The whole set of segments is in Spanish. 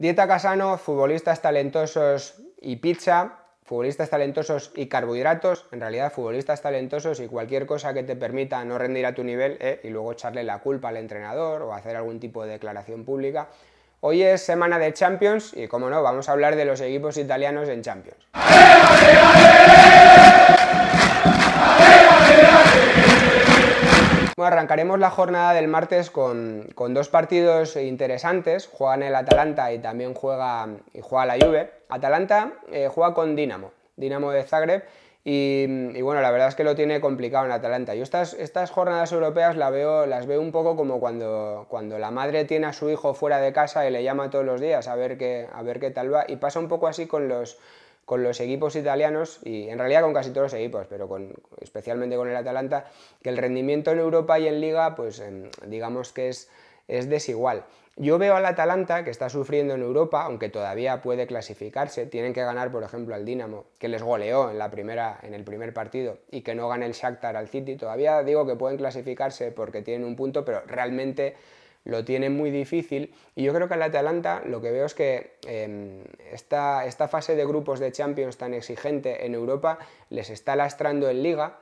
Dieta Casano, futbolistas talentosos y pizza, futbolistas talentosos y carbohidratos, en realidad futbolistas talentosos y cualquier cosa que te permita no rendir a tu nivel eh, y luego echarle la culpa al entrenador o hacer algún tipo de declaración pública. Hoy es semana de Champions y como no, vamos a hablar de los equipos italianos en Champions. Arrancaremos la jornada del martes con, dos partidos interesantes. Juegan el Atalanta y también juega, y juega la Juve. Atalanta eh, juega con Dinamo, Dinamo de Zagreb. Y, bueno, la verdad es que lo tiene complicado en Atalanta. Yo estas, estas jornadas europeas la veo, las veo un poco como cuando, cuando la madre tiene a su hijo fuera de casa y le llama todos los días a ver qué, a ver qué tal va. Y pasa un poco así con los, con los equipos italianos y en realidad con casi todos los equipos, pero con, especialmente con el Atalanta, que el rendimiento en Europa y en Liga, pues em, digamos que es, es desigual. Yo veo al Atalanta que está sufriendo en Europa, aunque todavía puede clasificarse. Tienen que ganar, por ejemplo, al Dinamo, que les goleó en, la primera, en el primer partido, y que no gane el Shakhtar al City. Todavía digo que pueden clasificarse porque tienen un punto, pero realmente lo tiene muy difícil. Y yo creo que al Atalanta lo que veo es que em, esta, esta fase de grupos de Champions tan exigente en Europa les está lastrando en liga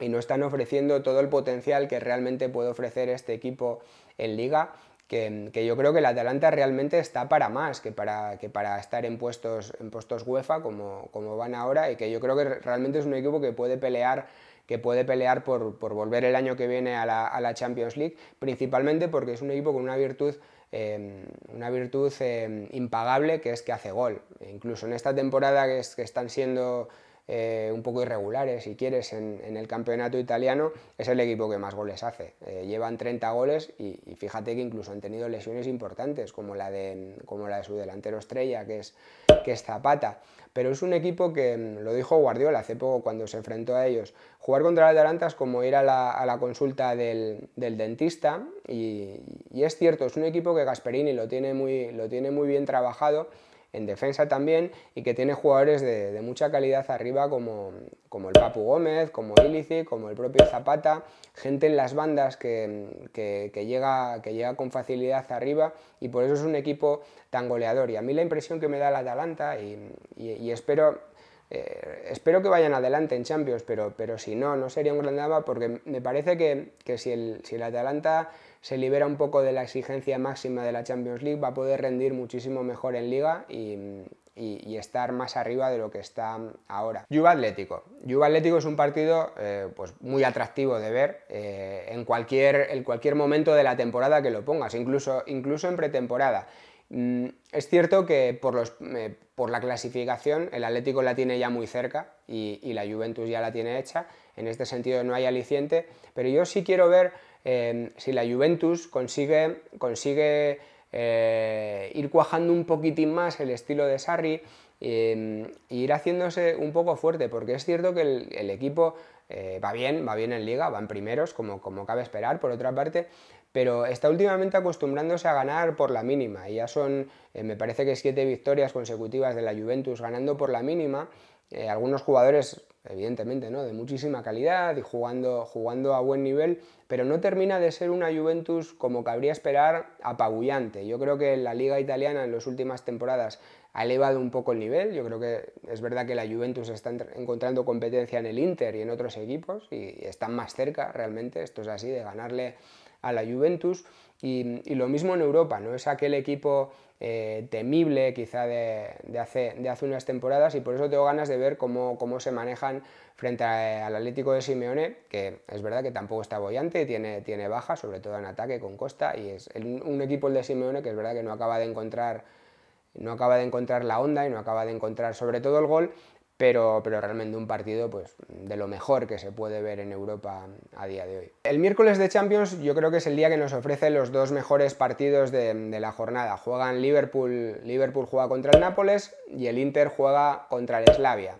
y no están ofreciendo todo el potencial que realmente puede ofrecer este equipo en liga que, yo creo que el Atalanta realmente está para más que para, que para estar en puestos, en puestos UEFA como, como van ahora y que yo creo que realmente es un equipo que puede pelear que puede pelear por, volver el año que viene a la, Champions League, principalmente porque es un equipo con una virtud em, una virtud em, impagable que es que hace gol. incluso en esta temporada que, es, que están siendo eh, un poco irregulares, si quieres, en, el campeonato italiano, es el equipo que más goles hace. Eh, llevan 30 goles y, fíjate que incluso han tenido lesiones importantes, como la de, como la de su delantero estrella, que es, que es Zapata. Pero es un equipo que, mm, lo dijo Guardiola hace poco cuando se enfrentó a ellos, jugar contra el Atalanta es como ir a la, consulta del, dentista y, y, es cierto, es un equipo que Gasperini lo tiene muy, lo tiene muy bien trabajado en defensa también y que tiene jugadores de, mucha calidad arriba como, como, el Papu Gómez, como Illici, como el propio Zapata, gente en las bandas que, que, llega, que llega con facilidad arriba y por eso es un equipo tan goleador. Y a mí la impresión que me da el Atalanta y, espero eh, espero que vayan adelante en Champions, pero, pero si no, no sería un gran drama porque me parece que, que si, el, si el Atalanta se libera un poco de la exigencia máxima de la Champions League, va a poder rendir muchísimo mejor en liga y, estar más arriba de lo que está ahora. Juve Atlético. Juve Atlético es un partido eh, pues muy atractivo de ver eh, en, cualquier, en cualquier momento de la temporada que lo pongas, incluso, incluso en pretemporada. Mm, es cierto que eh, por, la clasificación el Atlético la tiene ya muy cerca y, la Juventus ya la tiene hecha. En este sentido no hay aliciente, pero yo sí quiero ver Em, si la Juventus consigue, eh, ir cuajando un poquitín más el estilo de Sarri e ir haciéndose un poco fuerte, porque es cierto que el, equipo eh, va bien, va bien en liga, van primeros, como cabe esperar, por otra parte, pero está últimamente acostumbrándose a ganar por la mínima, y ya son, eh, me parece que siete victorias consecutivas de la Juventus ganando por la mínima, algunos jugadores evidentemente, ¿no? de muchísima calidad y jugando, jugando a buen nivel, pero no termina de ser una Juventus como cabría esperar apabullante. Yo creo que la liga italiana en las últimas temporadas ha elevado un poco el nivel, yo creo que es verdad que la Juventus está encontrando competencia en el Inter y en otros equipos y están más cerca realmente, esto es así, de ganarle a la Juventus y, lo mismo en Europa, no es aquel equipo eh, temible quizá de, hace, unas temporadas y por eso tengo ganas de ver cómo, cómo se manejan frente al Atlético de Simeone, que es verdad que tampoco está bollante, tiene, tiene baja, sobre todo en ataque con Costa, y es un equipo el de Simeone que es verdad que no acaba de encontrar no acaba de encontrar la onda y no acaba de encontrar sobre todo el gol, pero, realmente un partido pues, de lo mejor que se puede ver en Europa a día de hoy. El miércoles de Champions yo creo que es el día que nos ofrece los dos mejores partidos de, la jornada. Juegan Liverpool, Liverpool juega contra el Nápoles y el Inter juega contra el Slavia.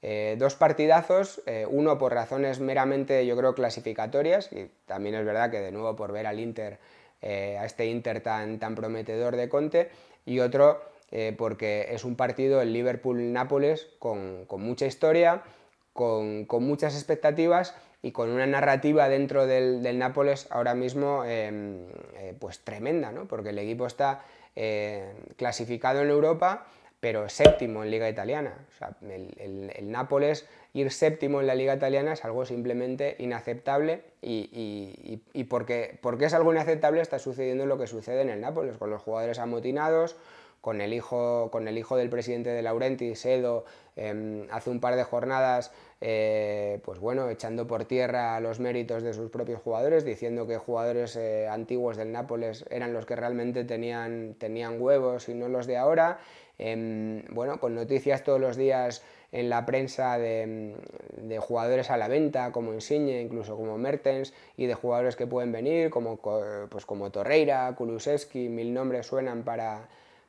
Eh, dos partidazos, eh, uno por razones meramente yo creo clasificatorias y también es verdad que de nuevo por ver al Inter, eh, a este Inter tan, tan prometedor de Conte y otro eh, porque es un partido, el Liverpool-Nápoles, con, mucha historia, con, muchas expectativas y con una narrativa dentro del, Nápoles ahora mismo em, eh, pues tremenda, ¿no? porque el equipo está clasificado en Europa, pero séptimo en Liga Italiana. el, Nápoles ir séptimo en la Liga Italiana es algo simplemente inaceptable y, y, porque, porque, es algo inaceptable está sucediendo lo que sucede en el Nápoles, con los jugadores amotinados, con el hijo, con el hijo del presidente de Laurenti, Sedo, em, hace un par de jornadas, eh, pues bueno, echando por tierra los méritos de sus propios jugadores, diciendo que jugadores eh, antiguos del Nápoles eran los que realmente tenían, tenían huevos y no los de ahora. Em, bueno, con noticias todos los días en la prensa de, jugadores a la venta, como Insigne, incluso como Mertens, y de jugadores que pueden venir, como, pues como Torreira, Kulusevski, mil nombres suenan para,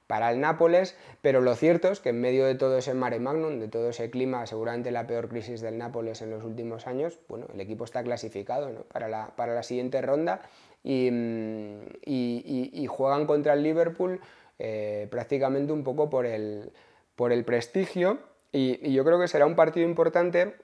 para el Nápoles, pero lo cierto es que en medio de todo ese mare magnum, de todo ese clima, seguramente la peor crisis del Nápoles en los últimos años, bueno, el equipo está clasificado para, la, para, la, siguiente ronda y, y, juegan contra el Liverpool eh, prácticamente un poco por el, por el prestigio y, yo creo que será un partido importante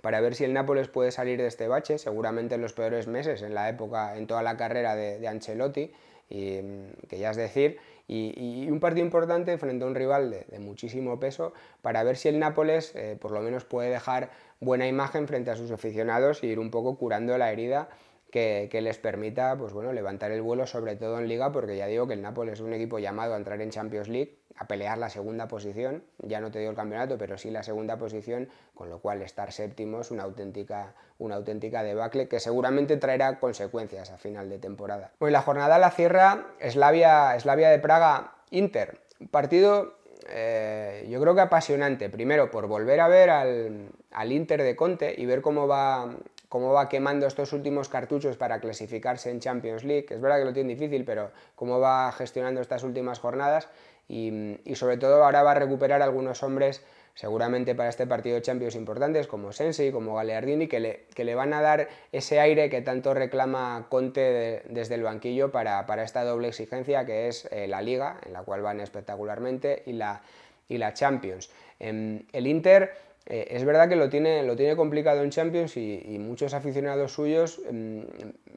para ver si el Nápoles puede salir de este bache, seguramente en los peores meses, en la época, en toda la carrera de, Ancelotti, y, que ya es decir, y, un partido importante frente a un rival de, muchísimo peso para ver si el Nápoles eh, por lo menos puede dejar buena imagen frente a sus aficionados y ir un poco curando la herida que, les permita pues bueno, levantar el vuelo, sobre todo en Liga, porque ya digo que el Nápoles es un equipo llamado a entrar en Champions League, a pelear la segunda posición, ya no te digo el campeonato, pero sí la segunda posición, con lo cual estar séptimo es una auténtica, una auténtica debacle que seguramente traerá consecuencias a final de temporada. Pues la jornada la cierra Slavia, Slavia de Praga-Inter, partido eh, yo creo que apasionante, primero por volver a ver al, al Inter de Conte y ver cómo va cómo va quemando estos últimos cartuchos para clasificarse en Champions League. Es verdad que lo tiene difícil, pero cómo va gestionando estas últimas jornadas y, sobre todo ahora va a recuperar algunos hombres seguramente para este partido de Champions importantes como Sensi, como Galeardini, que le, que le van a dar ese aire que tanto reclama Conte desde el banquillo para, esta doble exigencia que es eh, la Liga, en la cual van espectacularmente, y la, y la Champions. Em, el Inter eh, es verdad que lo tiene, lo tiene complicado en Champions y, muchos aficionados suyos mm,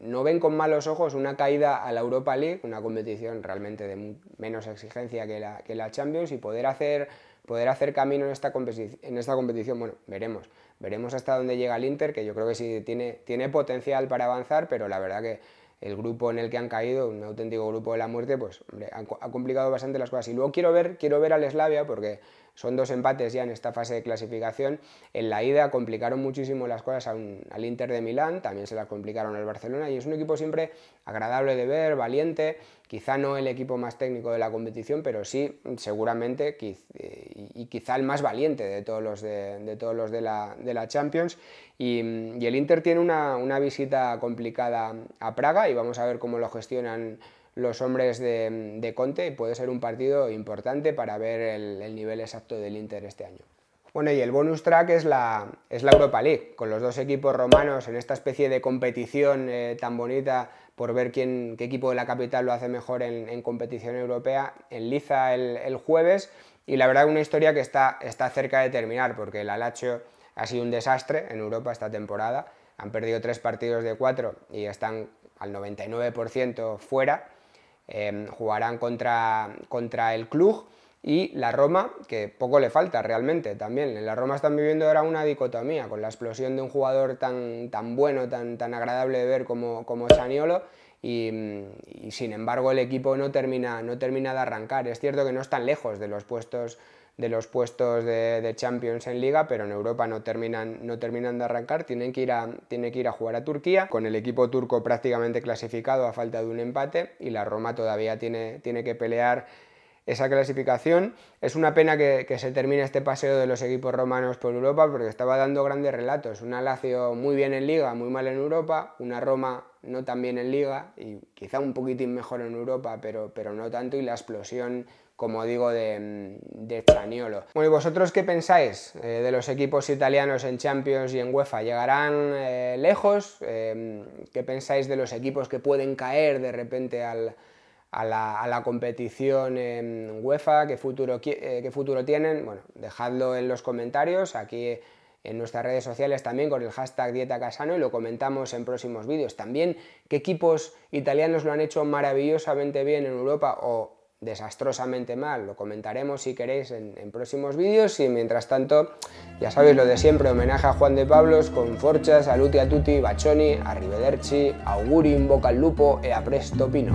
no ven con malos ojos una caída a la Europa League, una competición realmente de menos exigencia que la, Champions y poder hacer, poder hacer camino en esta, en esta competición. Bueno, veremos. Veremos hasta dónde llega el Inter, que yo creo que sí tiene, tiene potencial para avanzar, pero la verdad que el grupo en el que han caído, un auténtico grupo de la muerte, pues ha, ha, complicado bastante las cosas. Y luego quiero ver, quiero ver al Slavia porque son dos empates ya en esta fase de clasificación. En la ida complicaron muchísimo las cosas al Inter de Milán, también se las complicaron al Barcelona y es un equipo siempre agradable de ver, valiente, quizá no el equipo más técnico de la competición, pero sí seguramente y quizá el más valiente de todos los de, todos los de, la, Champions. Y, el Inter tiene una, una visita complicada a Praga y vamos a ver cómo lo gestionan los hombres de, Conte y puede ser un partido importante para ver el, nivel exacto del Inter este año. Bueno, y el bonus track es la, es la Europa League, con los dos equipos romanos en esta especie de competición eh, tan bonita por ver quién, qué equipo de la capital lo hace mejor en, competición europea, en Liza el, jueves, y la verdad una historia que está, está cerca de terminar, porque el Alacho ha sido un desastre en Europa esta temporada, han perdido tres partidos de cuatro y están al 99% fuera, Em, jugarán contra, contra el club y la Roma, que poco le falta realmente también. En la Roma están viviendo ahora una dicotomía, con la explosión de un jugador tan, tan bueno, tan, tan agradable de ver como, como Saniolo, y, sin embargo el equipo no termina, no termina de arrancar. Es cierto que no están lejos de los puestos de los puestos de, Champions en Liga, pero en Europa no terminan, no terminan de arrancar, tienen que, ir a, que ir a jugar a Turquía, con el equipo turco prácticamente clasificado a falta de un empate, y la Roma todavía tiene, tiene que pelear esa clasificación. Es una pena que, se termine este paseo de los equipos romanos por Europa, porque estaba dando grandes relatos. Una Lazio muy bien en Liga, muy mal en Europa, una Roma no tan bien en Liga, y quizá un poquitín mejor en Europa, pero, pero no tanto, y la explosión como digo, de, de Bueno, ¿y vosotros qué pensáis eh, de los equipos italianos en Champions y en UEFA? ¿Llegarán eh, lejos? Eh, ¿Qué pensáis de los equipos que pueden caer de repente a, la, competición en UEFA? ¿Qué futuro, ¿Qué futuro tienen? Bueno, dejadlo en los comentarios, aquí en nuestras redes sociales también con el hashtag Dieta Casano y lo comentamos en próximos vídeos. También qué equipos italianos lo han hecho maravillosamente bien en Europa o desastrosamente mal, lo comentaremos si queréis en, próximos vídeos y mientras tanto, ya sabéis lo de siempre, homenaje a Juan de Pablos con Forchas, a Luti a Tutti, Baccioni, Arrivederci, Auguri, Boca al Lupo e a Presto Pino.